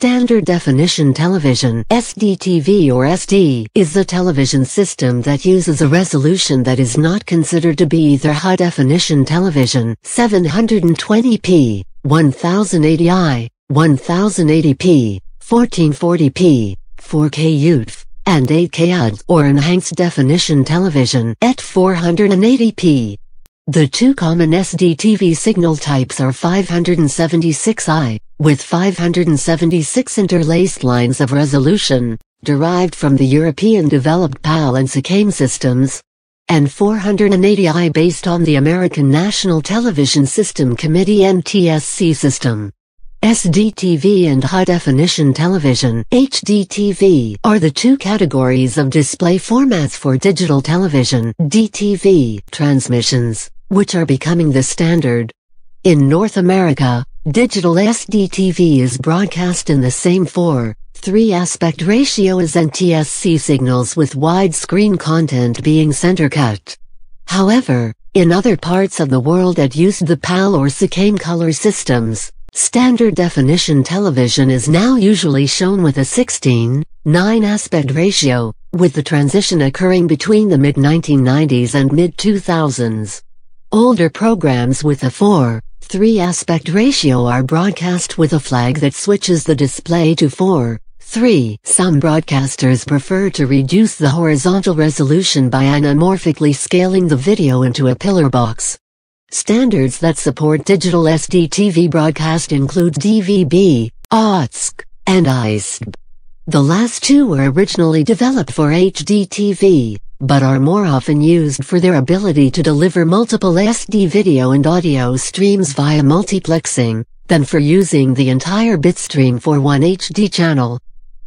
Standard Definition Television SDTV or SD is the television system that uses a resolution that is not considered to be either high definition television 720p, 1080i, 1080p, 1440p, 4K UTF, and 8K UHD or enhanced definition television at 480p. The two common SD-TV signal types are 576i, with 576 interlaced lines of resolution, derived from the European developed PAL and SECAM systems, and 480i based on the American National Television System Committee NTSC system. SDTV and high-definition television HDTV are the two categories of display formats for digital television DTV transmissions, which are becoming the standard. In North America, digital SDTV is broadcast in the same 4, 3 aspect ratio as NTSC signals with widescreen content being center cut. However, in other parts of the world that used the PAL or SECAM color systems, Standard definition television is now usually shown with a 16, 9 aspect ratio, with the transition occurring between the mid-1990s and mid-2000s. Older programs with a 4, 3 aspect ratio are broadcast with a flag that switches the display to 4, 3. Some broadcasters prefer to reduce the horizontal resolution by anamorphically scaling the video into a pillar box. Standards that support digital SD-TV broadcast include DVB, ATSC, and ISDB. The last two were originally developed for HDTV, but are more often used for their ability to deliver multiple SD video and audio streams via multiplexing, than for using the entire bitstream for one HD channel.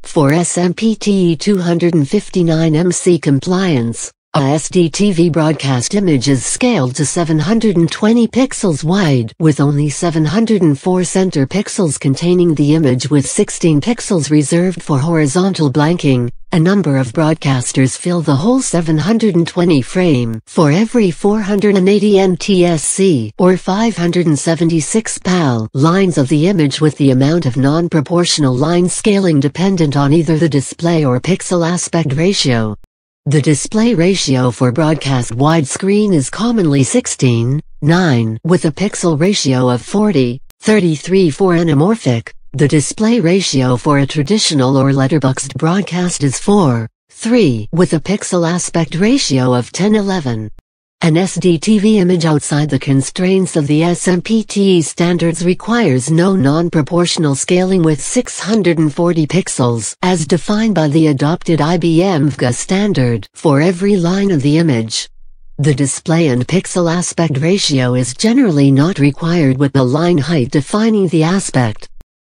For SMPTE 259MC compliance, a SD-TV broadcast image is scaled to 720 pixels wide with only 704 center pixels containing the image with 16 pixels reserved for horizontal blanking. A number of broadcasters fill the whole 720 frame for every 480 NTSC or 576 PAL lines of the image with the amount of non-proportional line scaling dependent on either the display or pixel aspect ratio. The display ratio for broadcast widescreen is commonly 16, 9 with a pixel ratio of 40, 33 for anamorphic. The display ratio for a traditional or letterboxed broadcast is 4, 3 with a pixel aspect ratio of 10, 11. An SD-TV image outside the constraints of the SMPTE standards requires no non-proportional scaling with 640 pixels as defined by the adopted IBM VGA standard for every line of the image. The display and pixel aspect ratio is generally not required with the line height defining the aspect.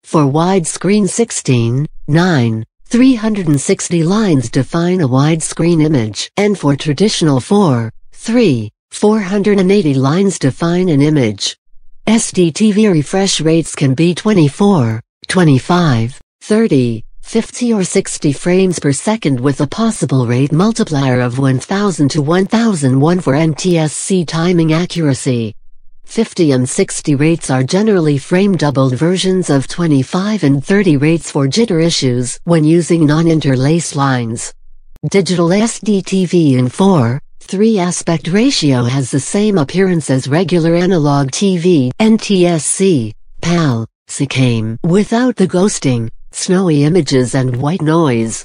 For widescreen 16, 9, 360 lines define a widescreen image, and for traditional 4, 3. 480 lines define an image. SDTV refresh rates can be 24, 25, 30, 50 or 60 frames per second with a possible rate multiplier of 1000 to 1001 for NTSC timing accuracy. 50 and 60 rates are generally frame doubled versions of 25 and 30 rates for jitter issues when using non-interlaced lines. Digital SDTV in 4, 3 aspect ratio has the same appearance as regular analog TV, NTSC, PAL, SECAM, without the ghosting, snowy images and white noise.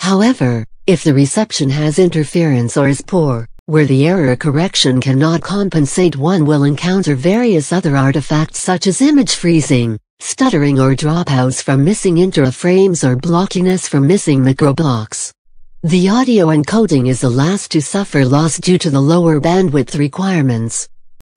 However, if the reception has interference or is poor, where the error correction cannot compensate one will encounter various other artifacts such as image freezing, stuttering or dropouts from missing intra-frames or blockiness from missing microblocks. The audio encoding is the last to suffer loss due to the lower bandwidth requirements.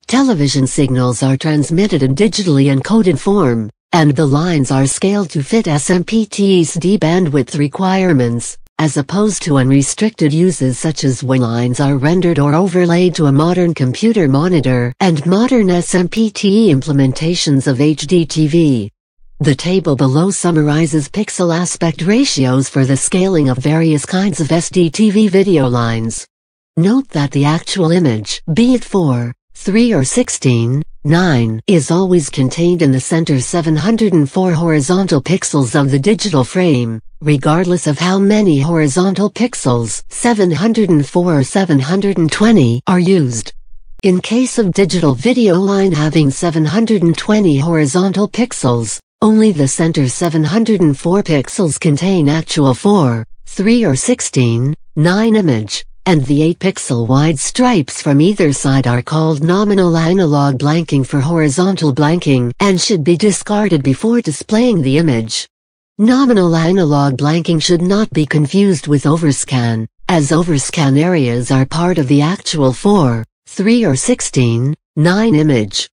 Television signals are transmitted in digitally encoded form, and the lines are scaled to fit SMPTE's D bandwidth requirements, as opposed to unrestricted uses such as when lines are rendered or overlaid to a modern computer monitor and modern SMPTE implementations of HDTV. The table below summarizes pixel aspect ratios for the scaling of various kinds of SD-TV video lines. Note that the actual image, be it 4, 3 or 16, 9 is always contained in the center 704 horizontal pixels of the digital frame, regardless of how many horizontal pixels 704 or 720 are used. In case of digital video line having 720 horizontal pixels, only the center 704 pixels contain actual 4, 3 or 16, 9 image and the 8-pixel wide stripes from either side are called nominal analog blanking for horizontal blanking and should be discarded before displaying the image. Nominal analog blanking should not be confused with overscan, as overscan areas are part of the actual 4, 3 or 16, 9 image.